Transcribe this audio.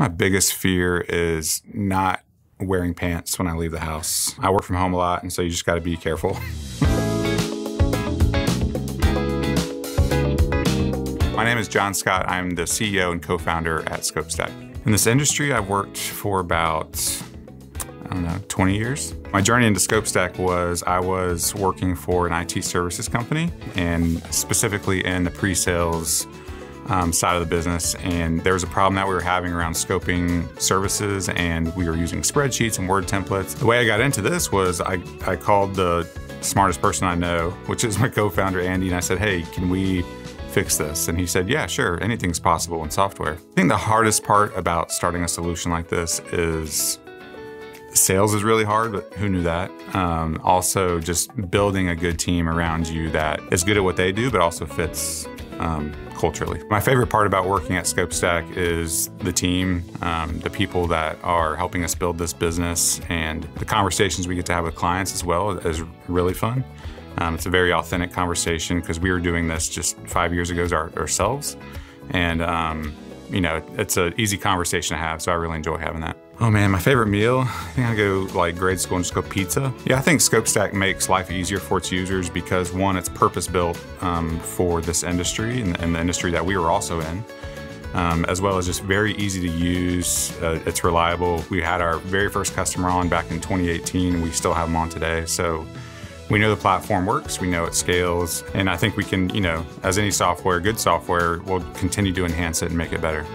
My biggest fear is not wearing pants when I leave the house. I work from home a lot, and so you just got to be careful. My name is Jon Scott. I'm the CEO and co-founder at ScopeStack. In this industry, I've worked for about, I don't know, 20 years. My journey into ScopeStack was I was working for an IT services company and specifically in the pre-sales um, side of the business. And there was a problem that we were having around scoping services, and we were using spreadsheets and Word templates. The way I got into this was I, I called the smartest person I know, which is my co founder, Andy, and I said, Hey, can we fix this? And he said, Yeah, sure, anything's possible in software. I think the hardest part about starting a solution like this is sales is really hard, but who knew that? Um, also, just building a good team around you that is good at what they do, but also fits um, culturally. My favorite part about working at ScopeStack is the team, um, the people that are helping us build this business, and the conversations we get to have with clients as well is really fun. Um, it's a very authentic conversation because we were doing this just five years ago our, ourselves, and um, you know it's an easy conversation to have. So I really enjoy having that. Oh man, my favorite meal? I think I go like grade school and just go pizza. Yeah, I think ScopeStack makes life easier for its users because one, it's purpose built um, for this industry and, and, the industry that we were also in. Um, as well as just very easy to use. Uh, it's reliable. We had our very first customer on back in 2018. We still have them on today. So we know the platform works. We know it scales. And I think we can, you know, as any software, good software, we'll continue to enhance it and make it better.